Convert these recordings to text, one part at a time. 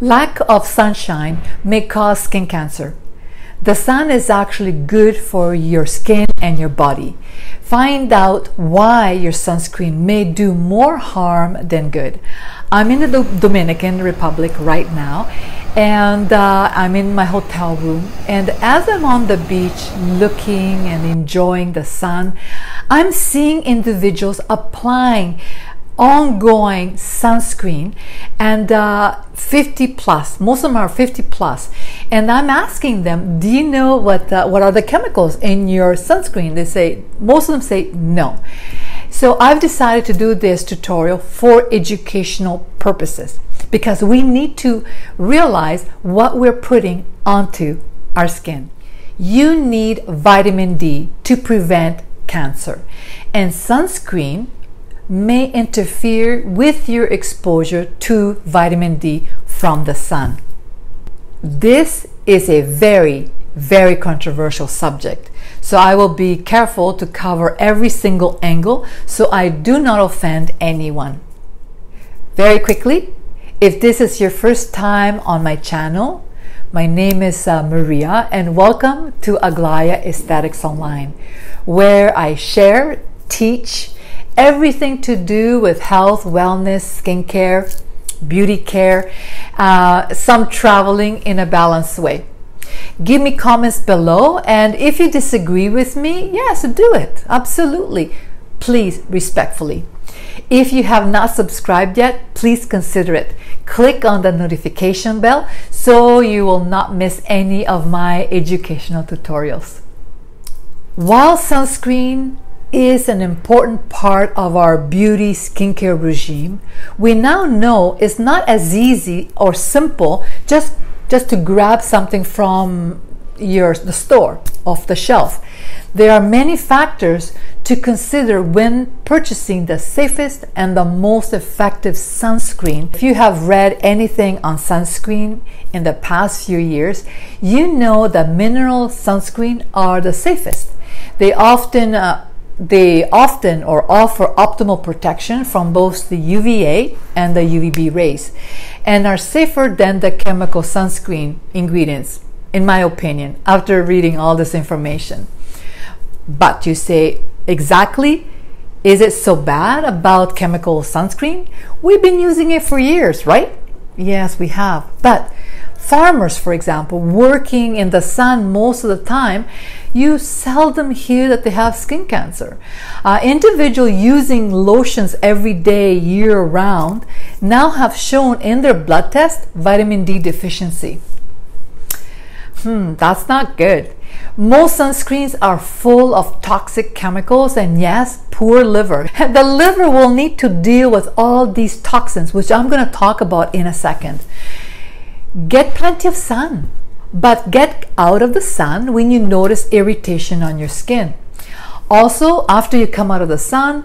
Lack of sunshine may cause skin cancer. The sun is actually good for your skin and your body. Find out why your sunscreen may do more harm than good. I'm in the Dominican Republic right now and uh, I'm in my hotel room. And as I'm on the beach looking and enjoying the sun, I'm seeing individuals applying ongoing sunscreen and uh, 50 plus most of them are 50 plus. And i'm asking them do you know what uh, what are the chemicals in your sunscreen? They say most of them say no. So i've decided to do this tutorial for educational purposes because we need to realize what we're putting onto our skin. You need vitamin d to prevent cancer. And sunscreen may interfere with your exposure to vitamin D from the sun. This is a very, very controversial subject. So I will be careful to cover every single angle so I do not offend anyone. Very quickly, if this is your first time on my channel, my name is uh, Maria and welcome to Aglaia Esthetics Online, where I share, teach, everything to do with health, wellness, skincare, beauty care, uh, some traveling in a balanced way. Give me comments below, and if you disagree with me, yes, do it. Absolutely. Please, respectfully. If you have not subscribed yet, please consider it. Click on the notification bell so you will not miss any of my educational tutorials. While sunscreen is an important part of our beauty skincare regime, we now know it's not as easy or simple just just to grab something from your the store off the shelf. There are many factors to consider when purchasing the safest and the most effective sunscreen. If you have read anything on sunscreen in the past few years, you know that mineral sunscreen are the safest. They often uh, they often or offer optimal protection from both the UVA and the UVB rays and are safer than the chemical sunscreen ingredients, in my opinion, after reading all this information. But you say, exactly, is it so bad about chemical sunscreen? We've been using it for years, right? Yes, we have. But farmers, for example, working in the sun most of the time, you seldom hear that they have skin cancer. Uh, individuals using lotions every day, year round, now have shown in their blood test vitamin D deficiency. Hmm, that's not good. Most sunscreens are full of toxic chemicals and yes, poor liver. The liver will need to deal with all these toxins, which I'm going to talk about in a second. Get plenty of sun, but get out of the sun when you notice irritation on your skin. Also, after you come out of the sun,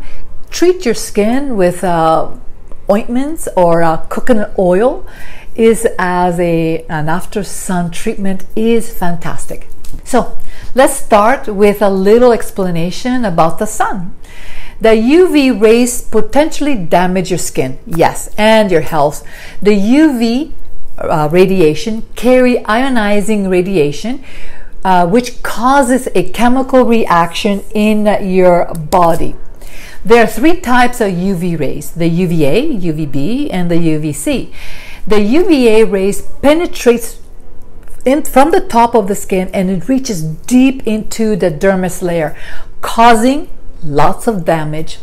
treat your skin with uh, ointments or uh, coconut oil is as a an after sun treatment is fantastic. So let's start with a little explanation about the sun. The UV rays potentially damage your skin, yes, and your health. The UV uh, radiation carry ionizing radiation, uh, which causes a chemical reaction in your body. There are three types of UV rays the UVA, UVB, and the UVC. The UVA rays penetrates in, from the top of the skin and it reaches deep into the dermis layer, causing lots of damage,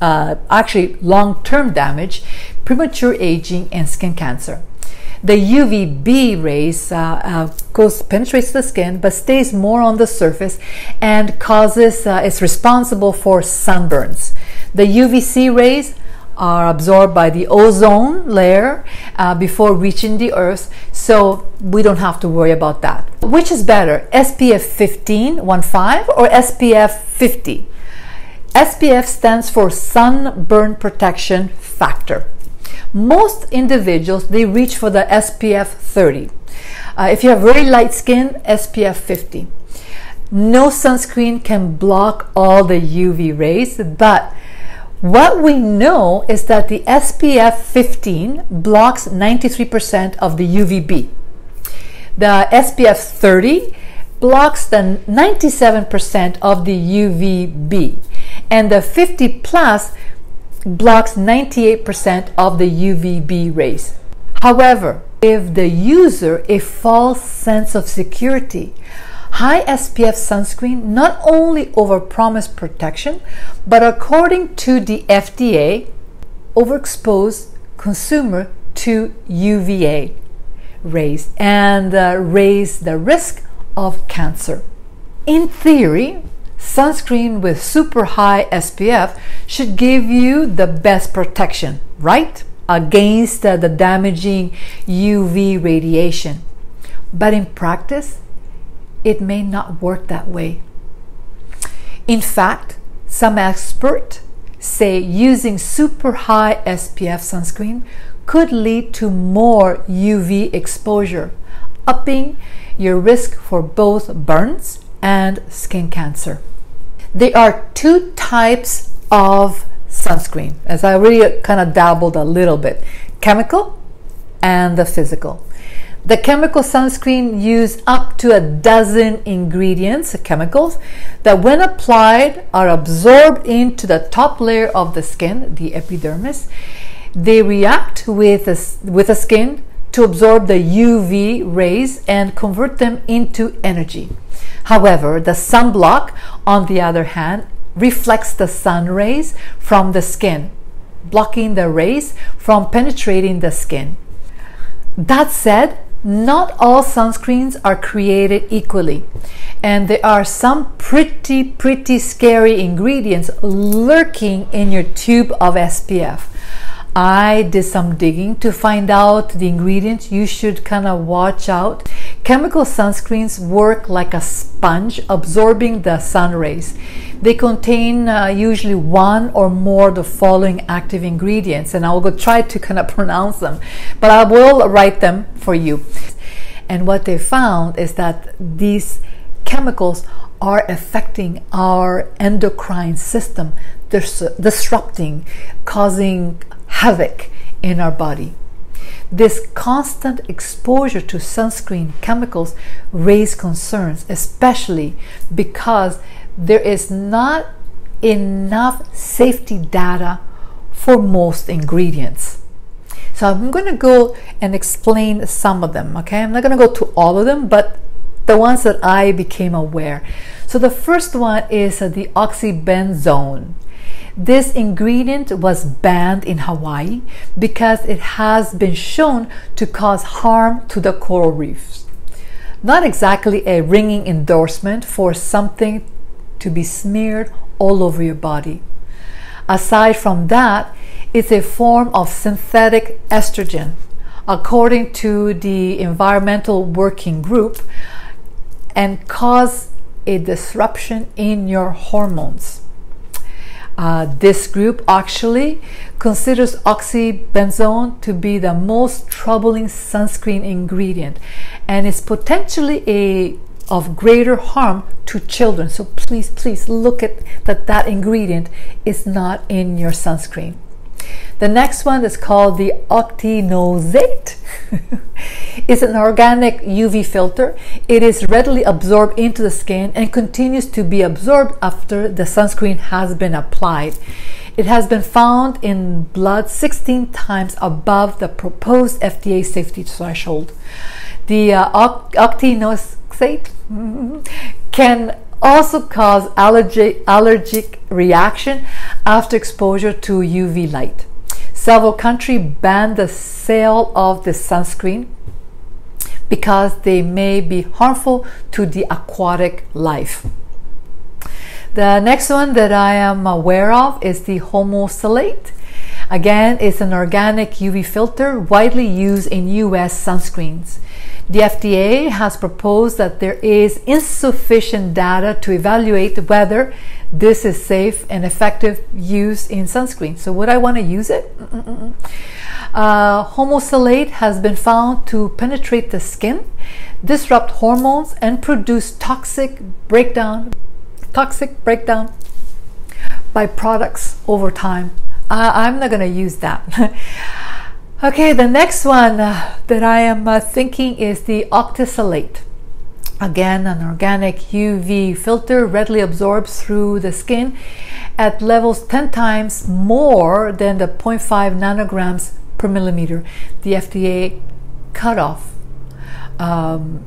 uh, actually long term damage, premature aging, and skin cancer. The UVB rays uh, uh, goes penetrates the skin but stays more on the surface and causes uh, is responsible for sunburns. The UVC rays are absorbed by the ozone layer uh, before reaching the earth so we don't have to worry about that. Which is better spf 15 15 or spf 50 spf stands for sunburn protection factor most individuals they reach for the SPF 30. Uh, if you have very light skin, SPF 50. No sunscreen can block all the UV rays, but What we know is that the SPF 15 blocks 93% of the UVB. The SPF 30 blocks the 97% of the UVB. And the 50 plus blocks 98% of the UVB rays. However, give the user a false sense of security. High SPF sunscreen not only overpromise protection, but according to the FDA, overexpose consumer to UVA rays and uh, raise the risk of cancer. In theory, sunscreen with super high SPF should give you the best protection, right? Against uh, the damaging UV radiation. But in practice, it may not work that way. In fact, some experts say using super high SPF sunscreen could lead to more UV exposure, upping your risk for both burns and skin cancer. There are two types of sunscreen, as I already kind of dabbled a little bit chemical and the physical. The chemical sunscreen use up to a dozen ingredients, chemicals, that when applied are absorbed into the top layer of the skin, the epidermis. They react with the, with the skin to absorb the UV rays and convert them into energy. However, the sunblock, on the other hand, reflects the sun rays from the skin, blocking the rays from penetrating the skin. That said, not all sunscreens are created equally, and there are some pretty, pretty scary ingredients lurking in your tube of SPF. I did some digging to find out the ingredients you should kind of watch out. Chemical sunscreens work like a sponge absorbing the sun rays. They contain uh, usually one or more of the following active ingredients, and I will go try to kind of pronounce them, but I will write them for you. And what they found is that these chemicals are affecting our endocrine system, dis- disrupting, causing havoc in our body. This constant exposure to sunscreen chemicals raise concerns, especially because there is not enough safety data for most ingredients. So I'm going to go and explain some of them, okay? I'm not going to go to all of them, but the ones that I became aware. So the first one is the oxybenzone. This ingredient was banned in Hawaii because it has been shown to cause harm to the coral reefs. Not exactly a ringing endorsement for something to be smeared all over your body. Aside from that, it's a form of synthetic estrogen, according to the Environmental Working Group, and cause a disruption in your hormones. Uh, this group actually considers oxybenzone to be the most troubling sunscreen ingredient and is potentially a of greater harm to children. So please, please look at that that ingredient is not in your sunscreen. The next one is called the octinoxate. it's an organic UV filter. It is readily absorbed into the skin and continues to be absorbed after the sunscreen has been applied. It has been found in blood 16 times above the proposed FDA safety threshold. The uh, octinoxate can also cause allergic, allergic reaction after exposure to UV light. Several countries banned the sale of the sunscreen because they may be harmful to the aquatic life. The next one that I am aware of is the homosalate. Again, it's an organic UV filter widely used in US sunscreens. The FDA has proposed that there is insufficient data to evaluate whether this is safe and effective use in sunscreen. So, would I want to use it? Uh, homosalate has been found to penetrate the skin, disrupt hormones, and produce toxic breakdown, toxic breakdown byproducts over time. I, I'm not going to use that. okay, the next one uh, that I am uh, thinking is the octisalate. Again, an organic UV filter readily absorbs through the skin at levels 10 times more than the 0.5 nanograms per millimeter, the FDA cutoff um,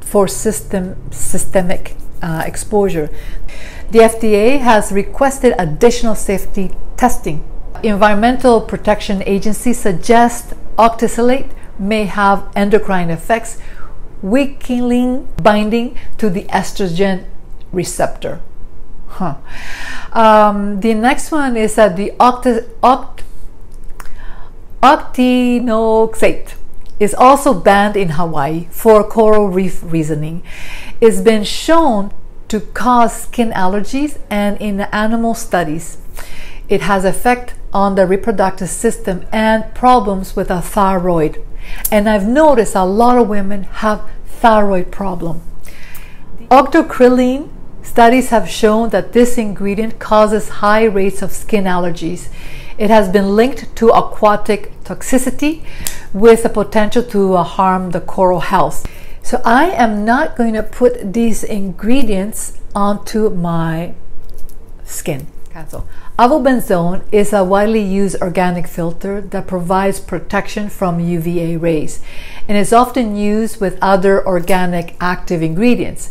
for system, systemic uh, exposure. The FDA has requested additional safety testing. Environmental Protection Agency suggests octisalate may have endocrine effects weakening binding to the estrogen receptor. Huh. Um, the next one is that the oct- oct- octinoxate is also banned in Hawaii for coral reef reasoning. It's been shown to cause skin allergies and in animal studies it has effect on the reproductive system and problems with a thyroid and I've noticed a lot of women have thyroid problem. Octocrylene studies have shown that this ingredient causes high rates of skin allergies. It has been linked to aquatic toxicity with the potential to uh, harm the coral health. So I am not going to put these ingredients onto my skin. Cancel. Avobenzone is a widely used organic filter that provides protection from UVA rays and is often used with other organic active ingredients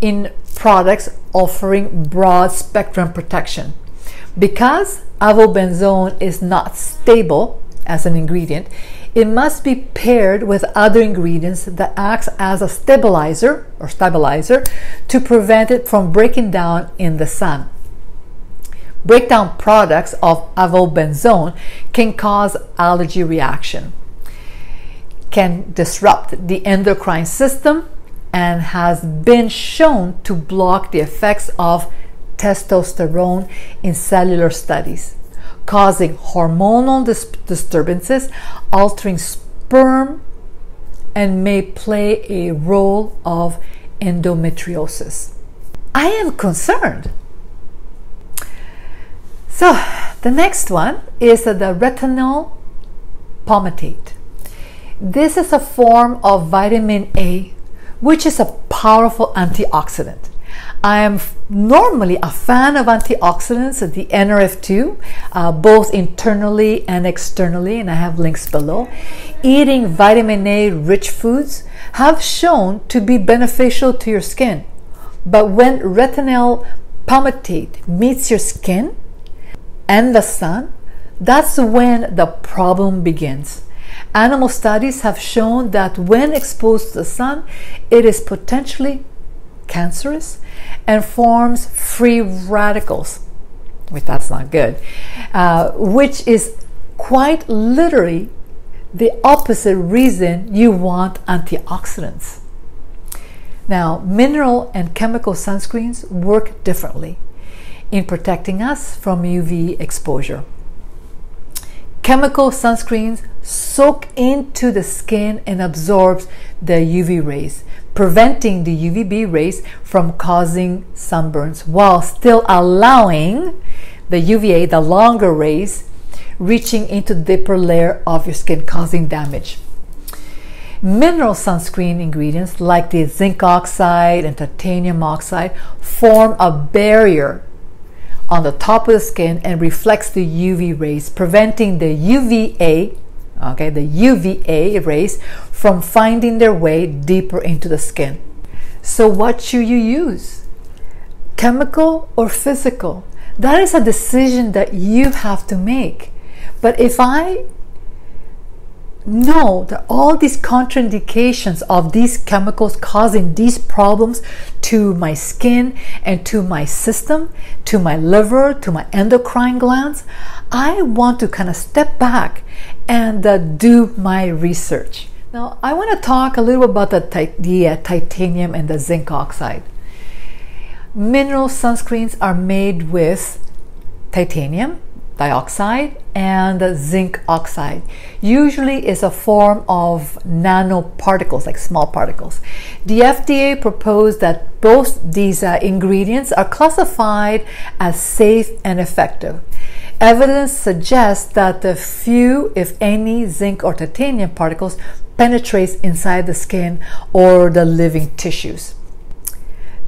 in products offering broad spectrum protection. Because avobenzone is not stable as an ingredient, it must be paired with other ingredients that acts as a stabilizer or stabilizer to prevent it from breaking down in the sun. Breakdown products of avobenzone can cause allergy reaction, can disrupt the endocrine system, and has been shown to block the effects of testosterone in cellular studies, causing hormonal dis- disturbances, altering sperm, and may play a role of endometriosis. I am concerned so the next one is the retinol palmitate. This is a form of vitamin A, which is a powerful antioxidant. I am normally a fan of antioxidants, at the NRF2, uh, both internally and externally, and I have links below. Eating vitamin A rich foods have shown to be beneficial to your skin. But when retinol palmitate meets your skin, and the sun, that's when the problem begins. Animal studies have shown that when exposed to the sun, it is potentially cancerous and forms free radicals, which that's not good, uh, which is quite literally the opposite reason you want antioxidants. Now, mineral and chemical sunscreens work differently in protecting us from UV exposure. Chemical sunscreens soak into the skin and absorbs the UV rays, preventing the UVB rays from causing sunburns while still allowing the UVA, the longer rays, reaching into the deeper layer of your skin, causing damage. Mineral sunscreen ingredients like the zinc oxide and titanium oxide form a barrier on the top of the skin and reflects the UV rays, preventing the UVA, okay, the UVA rays from finding their way deeper into the skin. So, what should you use? Chemical or physical? That is a decision that you have to make. But if I know that all these contraindications of these chemicals causing these problems to my skin and to my system, to my liver, to my endocrine glands, I want to kind of step back and uh, do my research. Now, I want to talk a little about the, the uh, titanium and the zinc oxide. Mineral sunscreens are made with titanium, dioxide and zinc oxide. Usually is a form of nanoparticles, like small particles. The FDA proposed that both these uh, ingredients are classified as safe and effective. Evidence suggests that the few, if any, zinc or titanium particles penetrates inside the skin or the living tissues.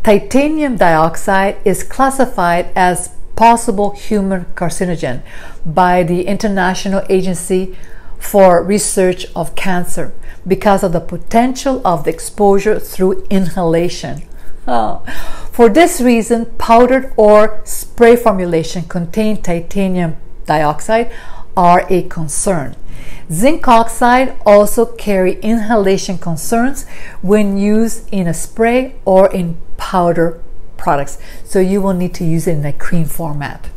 Titanium dioxide is classified as possible human carcinogen by the International Agency for Research of Cancer because of the potential of the exposure through inhalation. Oh. For this reason, powdered or spray formulation containing titanium dioxide are a concern. Zinc oxide also carry inhalation concerns when used in a spray or in powder products. So you will need to use it in a cream format.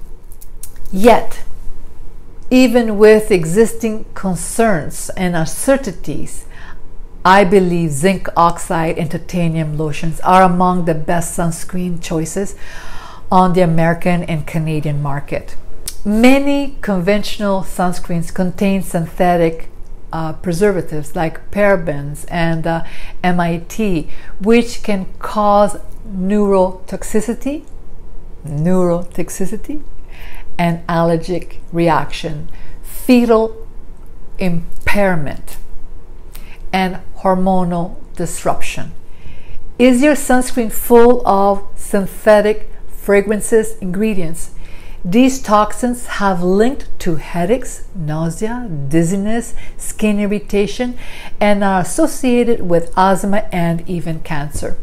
Yet, even with existing concerns and uncertainties, I believe zinc oxide and titanium lotions are among the best sunscreen choices on the American and Canadian market. Many conventional sunscreens contain synthetic uh, preservatives like parabens and uh, MIT, which can cause neurotoxicity, neurotoxicity, and allergic reaction, fetal impairment, and hormonal disruption. Is your sunscreen full of synthetic fragrances ingredients? These toxins have linked to headaches, nausea, dizziness, skin irritation, and are associated with asthma and even cancer.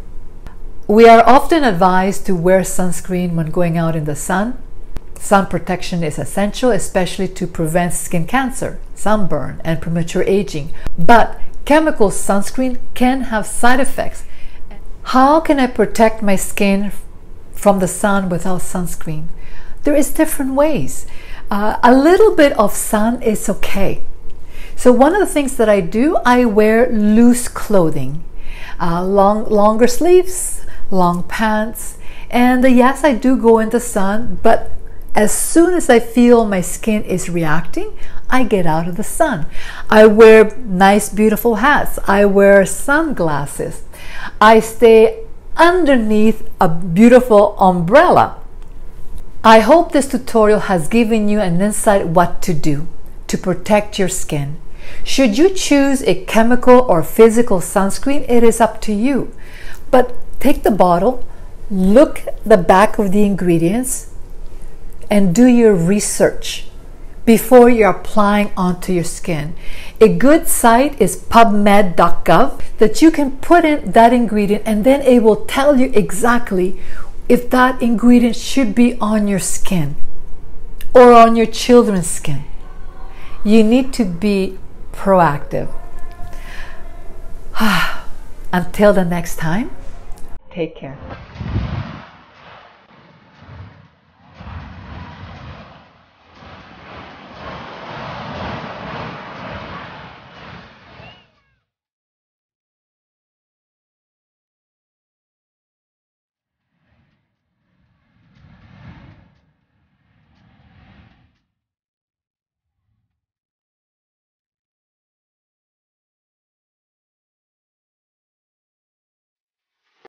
We are often advised to wear sunscreen when going out in the sun. Sun protection is essential, especially to prevent skin cancer, sunburn, and premature aging. But chemical sunscreen can have side effects. How can I protect my skin from the sun without sunscreen? There is different ways. Uh, a little bit of sun is okay. So one of the things that I do, I wear loose clothing, uh, long longer sleeves, long pants. And uh, yes, I do go in the sun, but as soon as I feel my skin is reacting, I get out of the sun. I wear nice, beautiful hats. I wear sunglasses. I stay underneath a beautiful umbrella. I hope this tutorial has given you an insight what to do to protect your skin. Should you choose a chemical or physical sunscreen, it is up to you. But take the bottle, look the back of the ingredients, and do your research before you're applying onto your skin. A good site is pubmed.gov that you can put in that ingredient and then it will tell you exactly if that ingredient should be on your skin or on your children's skin. You need to be proactive. Until the next time. Take care.